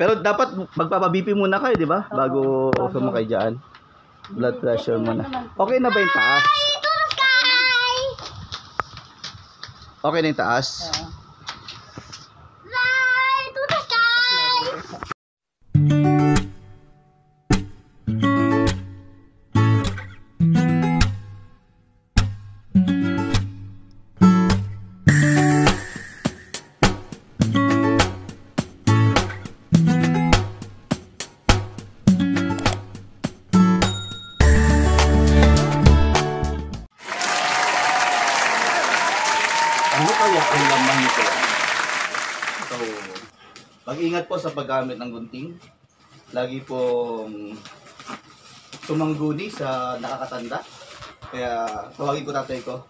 Pero dapat magpapa-BP muna kayo, di ba? Bago sumakay dyan. Blood pressure muna. Okay na ba yung taas? Okay na yung taas? Mag-ingat po sa paggamit ng gunting. Lagi pong sumangguni sa nakakatanda. Kaya tawagin ko tatay ko.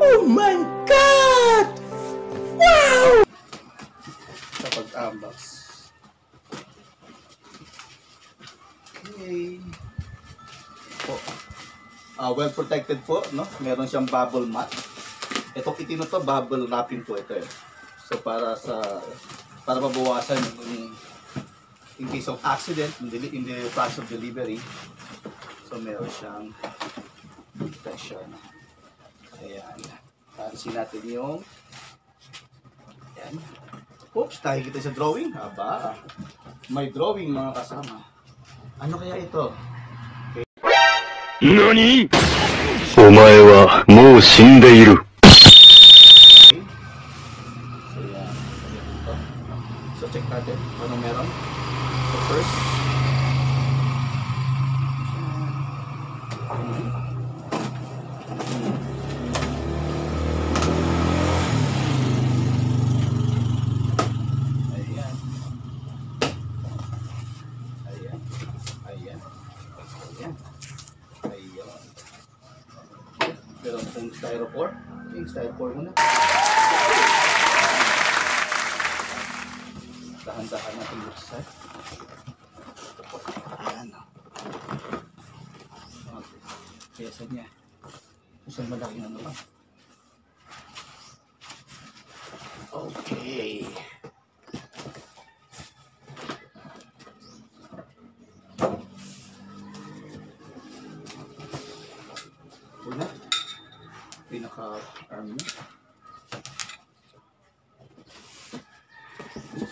Oh my God! Wow! Sa pag-unbox. Okay. Po. Ah, well protected po, no? Meron siyang bubble mat. Itong itim na to, bubble wrapping po ito eh. So para sa para mabawasan yung in case of accident in the, in the process of delivery. So meron siyang protection. Ayan. Pansin natin yung Ayan. Oops, tayo kita sa drawing. Aba, may drawing mga kasama. Ano kaya ito? 何お前はもう死んでいる。 First. Ayan. Ayan. Ayan. Ayan. Ayan. Styrofoam muna. Dahan-dahan natin buksan. Ayan. Okay. Pesa niya. Isang malaki na naman. Okay. Una. Pinaka-arm niya.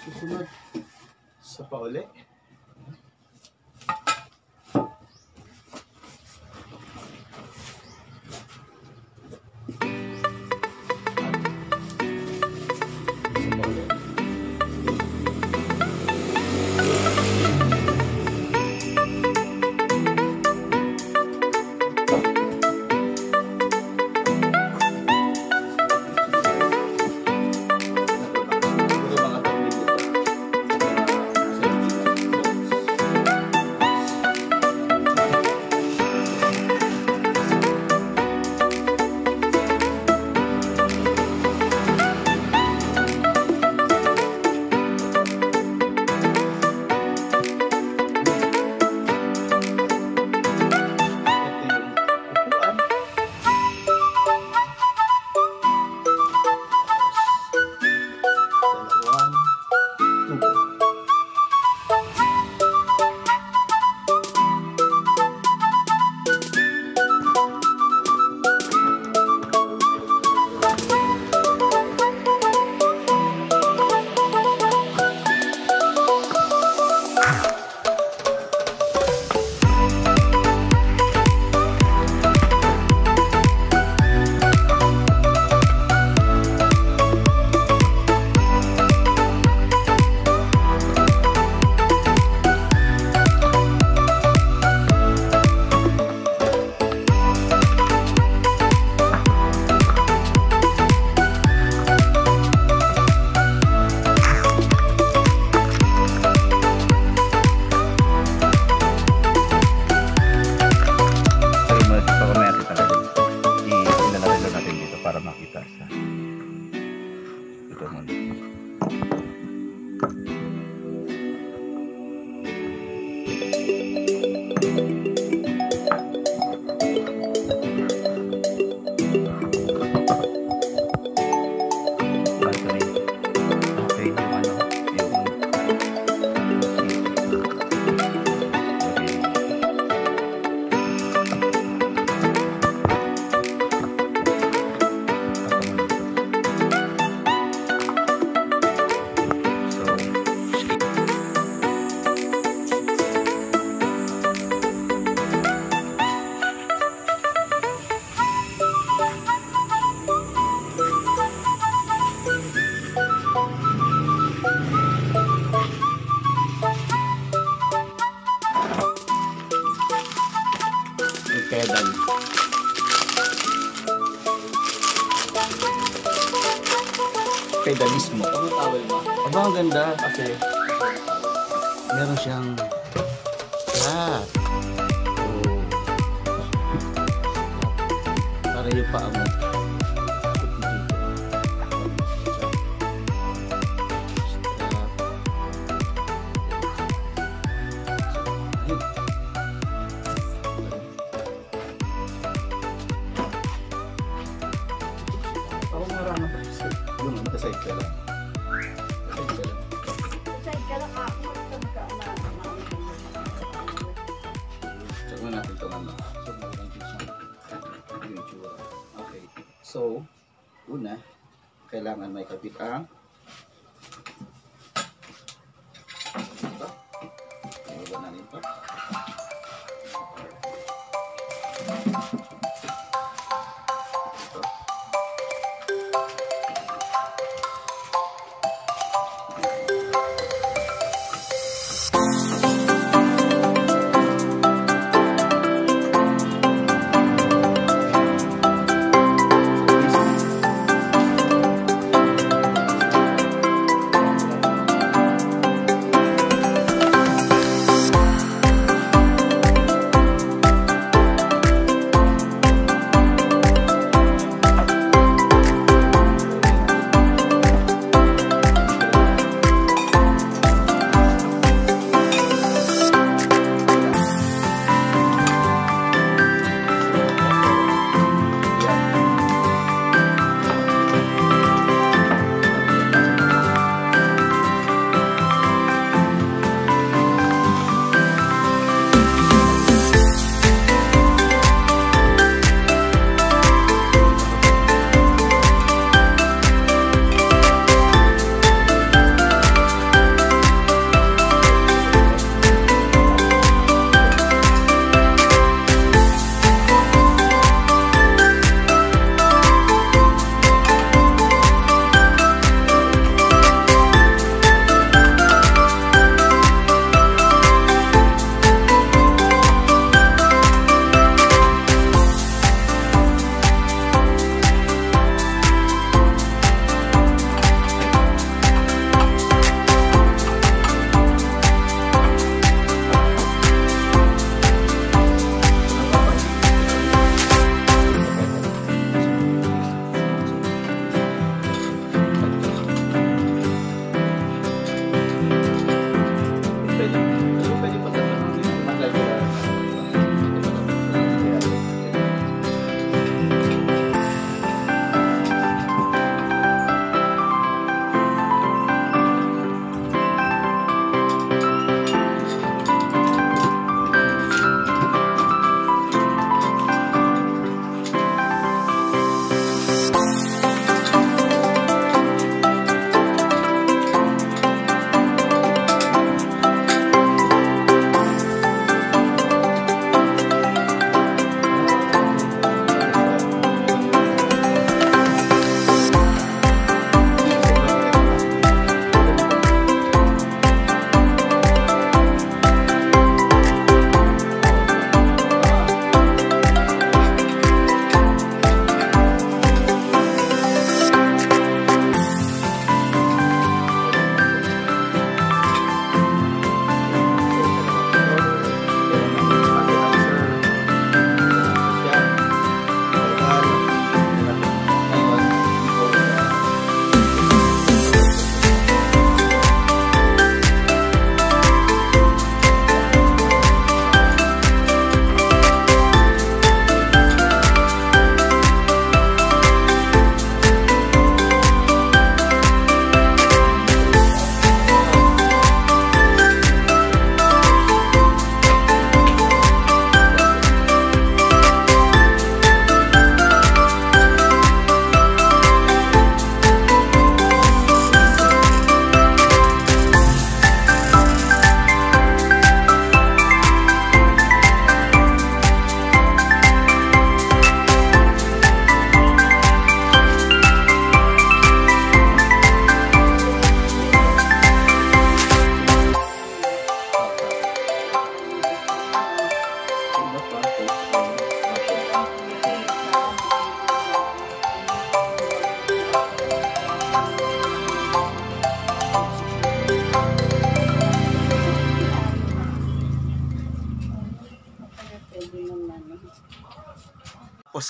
Susunod sa pauli. Música pedalismo. Ano towel mo? Aba, ang ganda kasi meron siyang flat. Sa ka lang. Ano. Okay. So, una, kailangan may kapit ang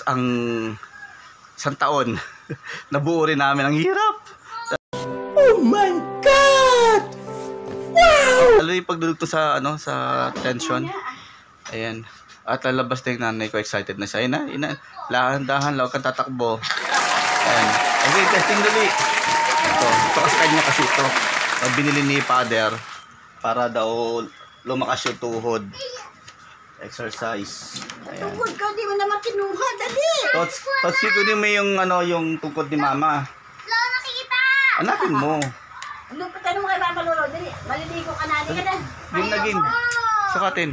ang isang taon. Nabuo rin namin ang hirap. Oh my God! Wow! Lalo yung pagdulugto sa, ano, sa tension. Ayan. At lalabas na yung nanay ko. Excited na siya. Ayun na, ina. Lahan-dahan, lang kang tatakbo. Ayan. Okay, testing dali. Ito. Ito kasi kanya kasi ito. Binili ni father para daw lumakas yung tuhod. Exercise. Ayan. Tungkod ka, di mo naman kinuha. Dali. Tots, tots, kunin mo yung, ano, yung tungkod ni mama. Wala nakikita. Hanapin mo. Ano pa tanong mo kay Mama Lolo? Dali. Maliligo ka na. Dali ka na. Yung naging. Sukatin.